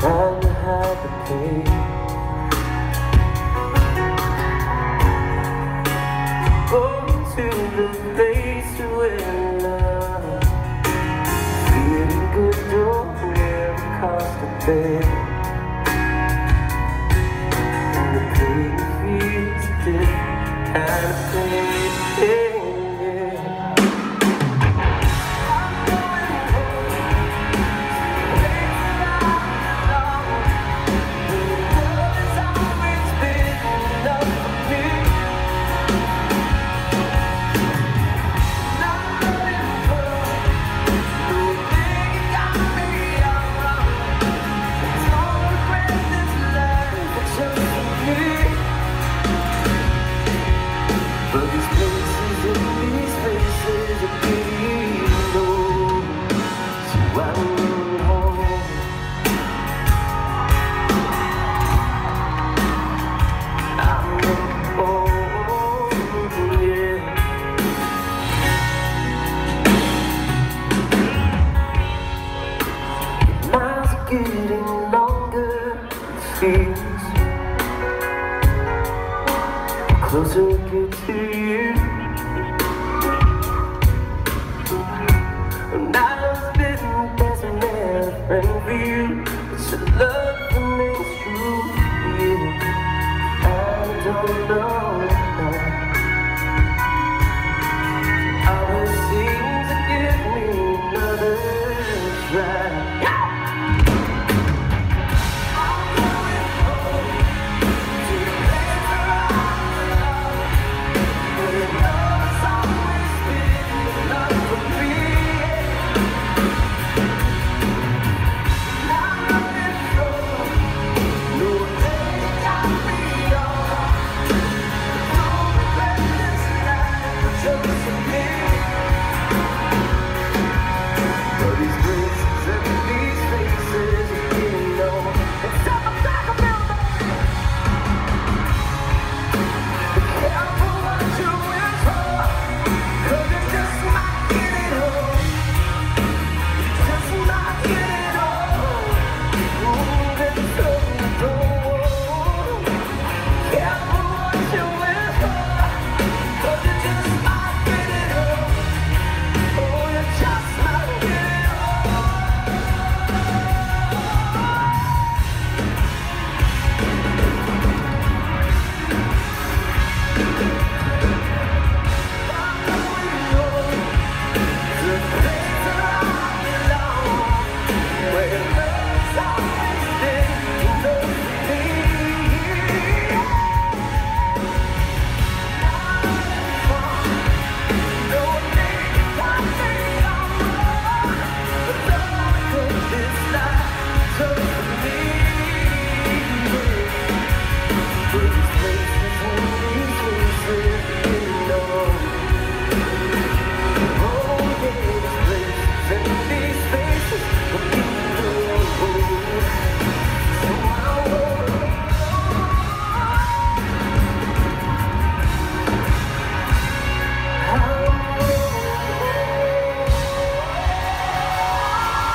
trying to hide the pain. Go to the place where love, feeling good don't cost a thing. And the pain feels kind of pain. feels the closer we to you I'm not as for you. But your love true. I don't know.